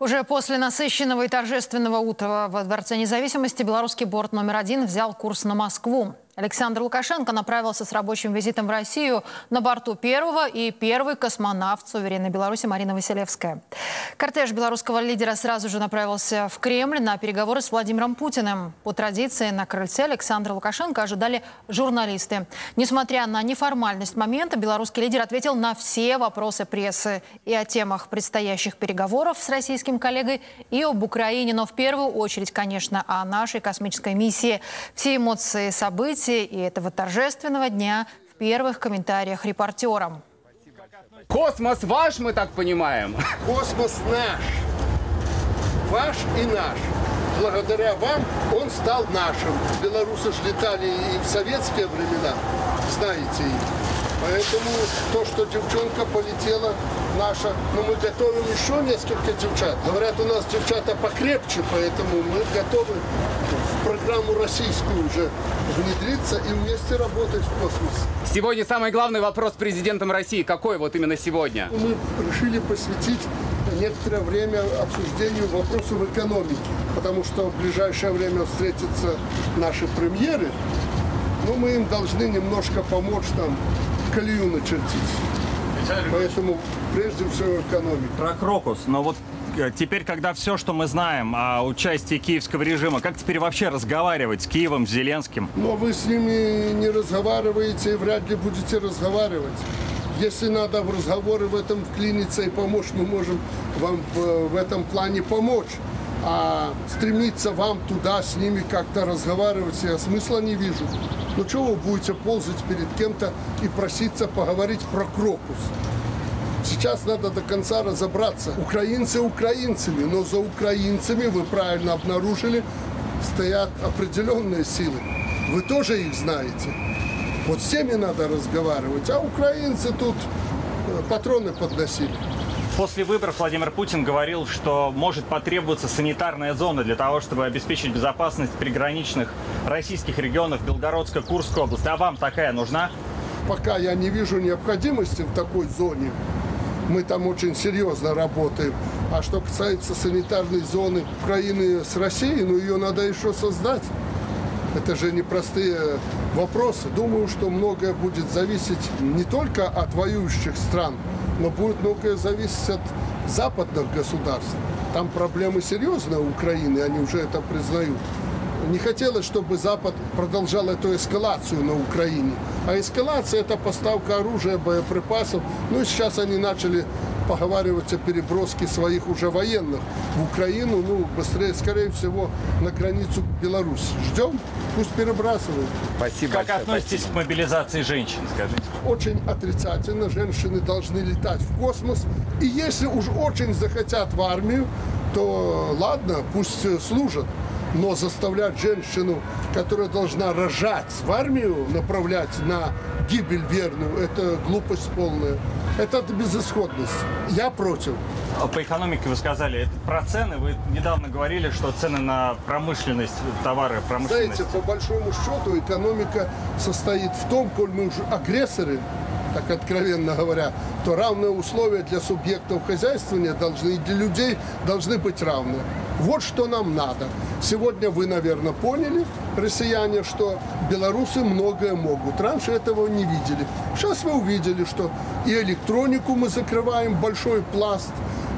Уже после насыщенного и торжественного утра во Дворце независимости белорусский борт номер один взял курс на Москву. Александр Лукашенко направился с рабочим визитом в Россию на борту первого и первый космонавт суверенной Беларуси Марина Василевская. Кортеж белорусского лидера сразу же направился в Кремль на переговоры с Владимиром Путиным. По традиции на крыльце Александра Лукашенко ожидали журналисты. Несмотря на неформальность момента, белорусский лидер ответил на все вопросы прессы и о темах предстоящих переговоров с российским коллегой, и об Украине, но в первую очередь, конечно, о нашей космической миссии. Все эмоции событий событий и этого торжественного дня в первых комментариях репортерам. Космос ваш, мы так понимаем? Космос наш. Ваш и наш. Благодаря вам он стал нашим. Белорусы же летали и в советские времена, знаете. Поэтому то, что девчонка полетела наша, но мы готовим еще несколько девчат. Говорят, у нас девчата покрепче, поэтому мы готовы программу российскую уже внедриться и вместе работать в космосе. Сегодня самый главный вопрос президентом России. Какой вот именно сегодня? Мы решили посвятить некоторое время обсуждению вопросов экономики, потому что в ближайшее время встретятся наши премьеры, но мы им должны немножко помочь там колею начертить. Поэтому прежде всего экономика. Про Крокус, но вот теперь, когда все, что мы знаем о участии киевского режима, как теперь вообще разговаривать с Киевом, с Зеленским? Но вы с ними не разговариваете и вряд ли будете разговаривать. Если надо в разговоры в этом вклиниться и помочь, мы можем вам в, в этом плане помочь. А стремиться вам туда с ними как-то разговаривать, я смысла не вижу. Ну что вы будете ползать перед кем-то и проситься поговорить про крокус? Сейчас надо до конца разобраться. Украинцы украинцами, но за украинцами, вы правильно обнаружили, стоят определенные силы. Вы тоже их знаете. Вот с теми надо разговаривать, а украинцы тут э, патроны подносили. После выборов Владимир Путин говорил, что может потребоваться санитарная зона для того, чтобы обеспечить безопасность приграничных российских регионов Белгородской, Курской области. А вам такая нужна? Пока я не вижу необходимости в такой зоне. Мы там очень серьезно работаем. А что касается санитарной зоны Украины с Россией, ну ее надо еще создать. Это же непростые вопросы. Думаю, что многое будет зависеть не только от воюющих стран, но будет многое зависеть от западных государств. Там проблемы серьезные у Украины, они уже это признают. Не хотелось, чтобы Запад продолжал эту эскалацию на Украине. А эскалация – это поставка оружия, боеприпасов. Ну и сейчас они начали поговаривать о переброске своих уже военных в Украину, ну, быстрее, скорее всего, на границу Беларусь. Ждем, пусть перебрасывают. Спасибо Как большое, относитесь спасибо. к мобилизации женщин, скажите? Очень отрицательно. Женщины должны летать в космос. И если уж очень захотят в армию, то ладно, пусть э, служат. Но заставлять женщину, которая должна рожать в армию, направлять на гибель верную, это глупость полная. Это безысходность. Я против. А По экономике вы сказали, это про цены. Вы недавно говорили, что цены на промышленность, товары промышленности. Знаете, по большому счету экономика состоит в том, коль мы уже агрессоры, так откровенно говоря, то равные условия для субъектов хозяйствования должны и для людей должны быть равны. Вот что нам надо. Сегодня вы, наверное, поняли, россияне, что белорусы многое могут. Раньше этого не видели. Сейчас вы увидели, что и электронику мы закрываем, большой пласт,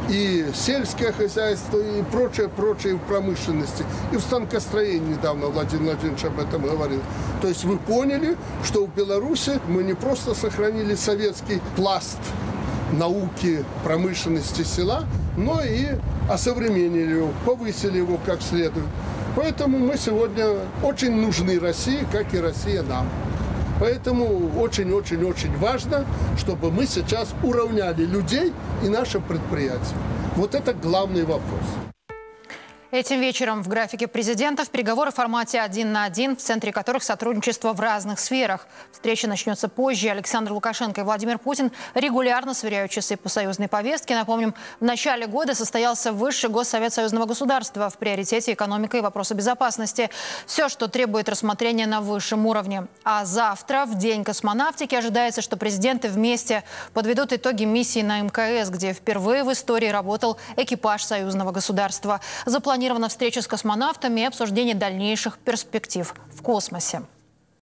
и сельское хозяйство, и прочее, прочее в промышленности. И в станкостроении недавно Владимир Владимирович об этом говорил. То есть вы поняли, что в Беларуси мы не просто сохранили советский пласт науки, промышленности села, но и осовременили его, повысили его как следует. Поэтому мы сегодня очень нужны России, как и Россия нам. Поэтому очень-очень-очень важно, чтобы мы сейчас уравняли людей и наше предприятие. Вот это главный вопрос. Этим вечером в графике президентов переговоры в формате один на один, в центре которых сотрудничество в разных сферах. Встреча начнется позже. Александр Лукашенко и Владимир Путин регулярно сверяют часы по союзной повестке. Напомним, в начале года состоялся Высший Госсовет Союзного государства в приоритете экономика и вопросы безопасности. Все, что требует рассмотрения на высшем уровне. А завтра, в День космонавтики, ожидается, что президенты вместе подведут итоги миссии на МКС, где впервые в истории работал экипаж союзного государства. Запланирована встреча с космонавтами и обсуждение дальнейших перспектив в космосе.